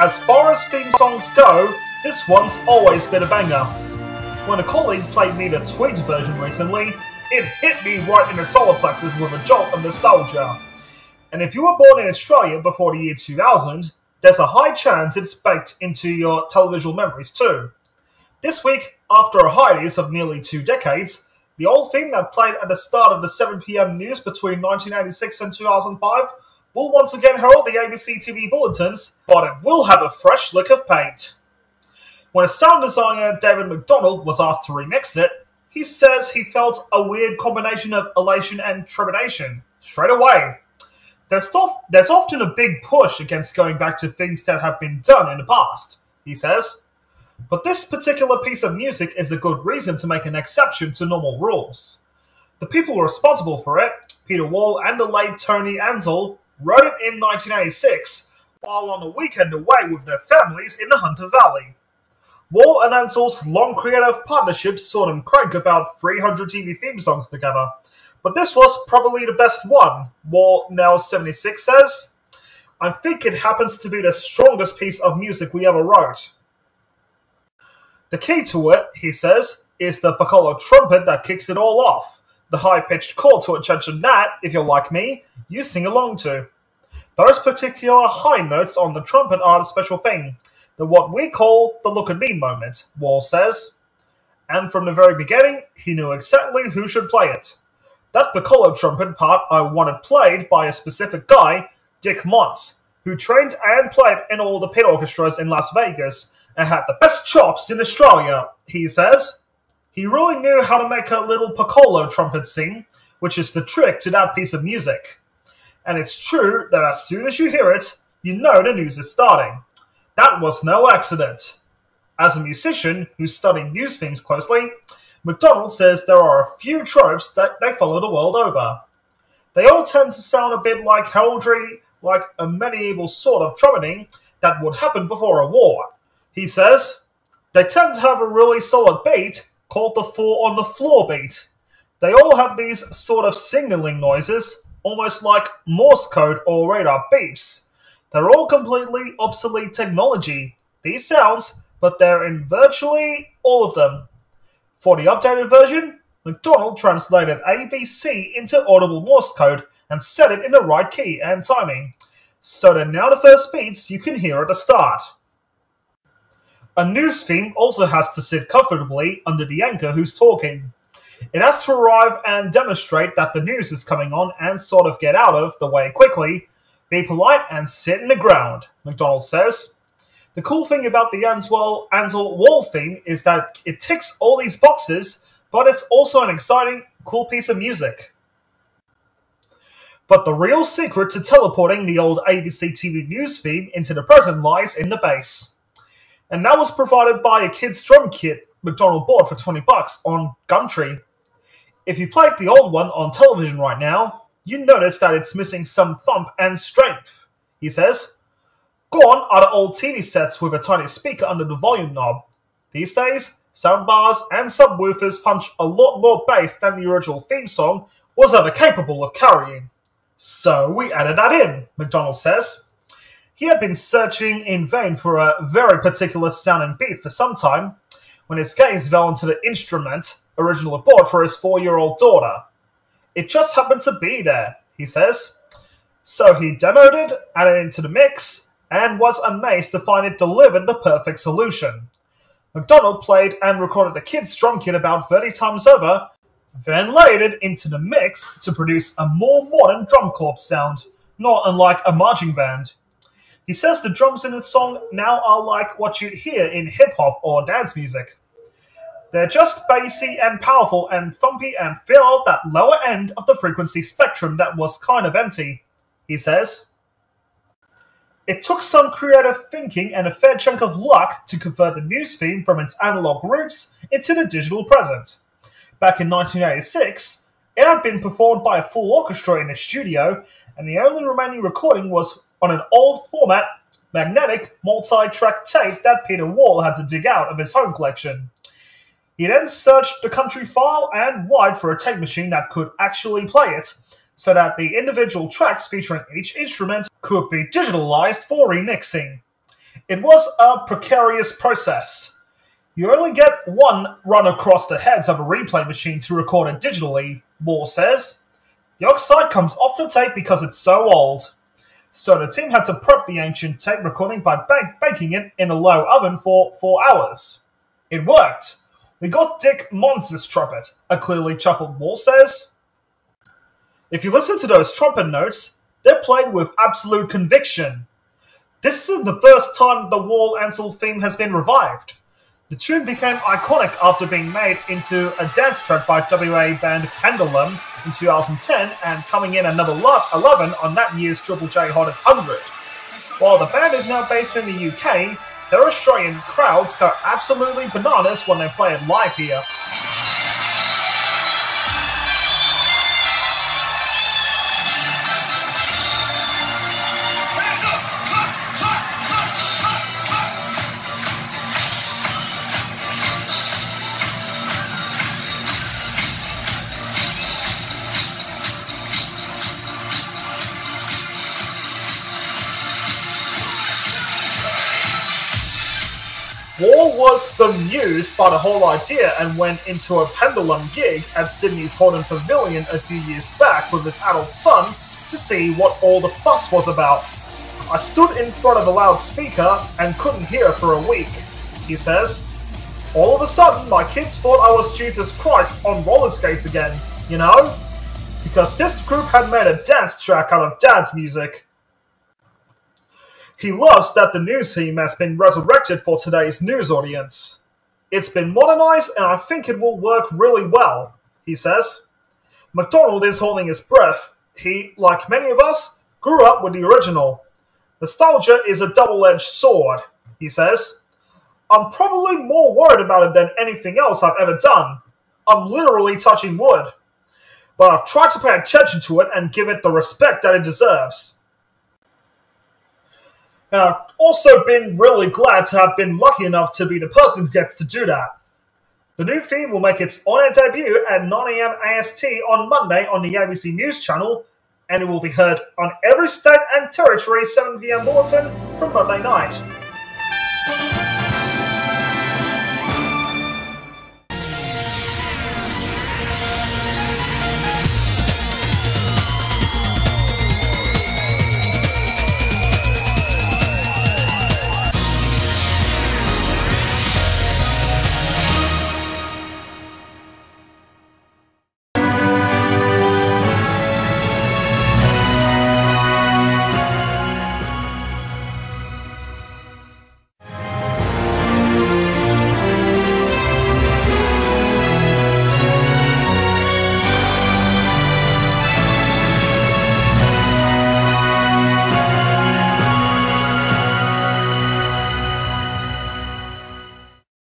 As far as theme songs go, this one's always been a banger. When a colleague played me the Tweet version recently, it hit me right in the solar plexus with a jolt of nostalgia. And if you were born in Australia before the year 2000, there's a high chance it's baked into your televisual memories too. This week, after a hiatus of nearly two decades, the old theme that played at the start of the 7pm news between 1986 and 2005 will once again herald the ABC TV bulletins, but it will have a fresh lick of paint. When a sound designer, David McDonald, was asked to remix it, he says he felt a weird combination of elation and trepidation straight away. There's, there's often a big push against going back to things that have been done in the past, he says. But this particular piece of music is a good reason to make an exception to normal rules. The people responsible for it, Peter Wall and the late Tony Ansell, wrote it in 1986 while on a weekend away with their families in the Hunter Valley. Wall and Ansell's long creative partnership saw them crank about 300 TV theme songs together, but this was probably the best one, Wall now 76 says. I think it happens to be the strongest piece of music we ever wrote. The key to it, he says, is the piccolo trumpet that kicks it all off the high pitched call to attention that, if you're like me, you sing along to. Those particular high notes on the trumpet are the special thing, the what we call the look at me moment, Wall says. And from the very beginning, he knew exactly who should play it. That piccolo trumpet part I wanted played by a specific guy, Dick Montz, who trained and played in all the pit orchestras in Las Vegas and had the best chops in Australia, he says. He really knew how to make a little piccolo trumpet sing, which is the trick to that piece of music. And it's true that as soon as you hear it, you know the news is starting. That was no accident. As a musician who's studied news themes closely, McDonald says there are a few tropes that they follow the world over. They all tend to sound a bit like heraldry, like a medieval sort of trumpeting that would happen before a war. He says, they tend to have a really solid beat called the four on the floor beat. They all have these sort of signaling noises, almost like Morse code or radar beeps. They're all completely obsolete technology, these sounds, but they're in virtually all of them. For the updated version, McDonald translated ABC into audible Morse code and set it in the right key and timing, so that now the first beats you can hear at the start. A news theme also has to sit comfortably under the anchor who's talking. It has to arrive and demonstrate that the news is coming on and sort of get out of the way quickly. Be polite and sit in the ground, McDonald says. The cool thing about the Ansell, Ansell Wall theme is that it ticks all these boxes, but it's also an exciting, cool piece of music. But the real secret to teleporting the old ABC TV news theme into the present lies in the bass and that was provided by a kid's drum kit McDonald bought for 20 bucks on Gumtree. If you played the old one on television right now, you notice that it's missing some thump and strength, he says. Gone are the old TV sets with a tiny speaker under the volume knob. These days, soundbars and subwoofers punch a lot more bass than the original theme song was ever capable of carrying. So we added that in, McDonald says. He had been searching in vain for a very particular sounding beat for some time when his gaze fell onto the instrument originally bought for his four year old daughter. It just happened to be there, he says. So he demoed it, added it into the mix, and was amazed to find it delivered the perfect solution. McDonald played and recorded the kid's drum kit about 30 times over, then laid it into the mix to produce a more modern drum corps sound, not unlike a marching band. He says the drums in the song now are like what you'd hear in hip hop or dance music. They're just bassy and powerful and thumpy and fill that lower end of the frequency spectrum that was kind of empty, he says. It took some creative thinking and a fair chunk of luck to convert the news theme from its analog roots into the digital present. Back in 1986, it had been performed by a full orchestra in the studio, and the only remaining recording was on an old format magnetic multi-track tape that Peter Wall had to dig out of his home collection. He then searched the country far and wide for a tape machine that could actually play it, so that the individual tracks featuring each instrument could be digitalized for remixing. It was a precarious process. You only get one run across the heads of a replay machine to record it digitally, Moore says. The oxide comes off the tape because it's so old. So the team had to prep the ancient tape recording by baking it in a low oven for four hours. It worked. We got Dick Montz' trumpet, a clearly chuffled Moore says. If you listen to those trumpet notes, they're played with absolute conviction. This isn't the first time the Wall Ansell theme has been revived. The tune became iconic after being made into a dance track by WA band Pendulum in 2010 and coming in another 11 on that year's Triple J Hottest 100. While the band is now based in the UK, their Australian crowds go absolutely bananas when they play it live here. Was bemused by the whole idea and went into a pendulum gig at Sydney's Hordern Pavilion a few years back with his adult son to see what all the fuss was about. I stood in front of a loudspeaker and couldn't hear for a week, he says. All of a sudden, my kids thought I was Jesus Christ on roller skates again, you know? Because this group had made a dance track out of dad's music. He loves that the news team has been resurrected for today's news audience. It's been modernized and I think it will work really well, he says. McDonald is holding his breath. He, like many of us, grew up with the original. Nostalgia is a double-edged sword, he says. I'm probably more worried about it than anything else I've ever done. I'm literally touching wood. But I've tried to pay attention to it and give it the respect that it deserves. And I've also been really glad to have been lucky enough to be the person who gets to do that. The new theme will make its on-air debut at 9am AST on Monday on the ABC News channel, and it will be heard on every state and territory 7pm bulletin from Monday night.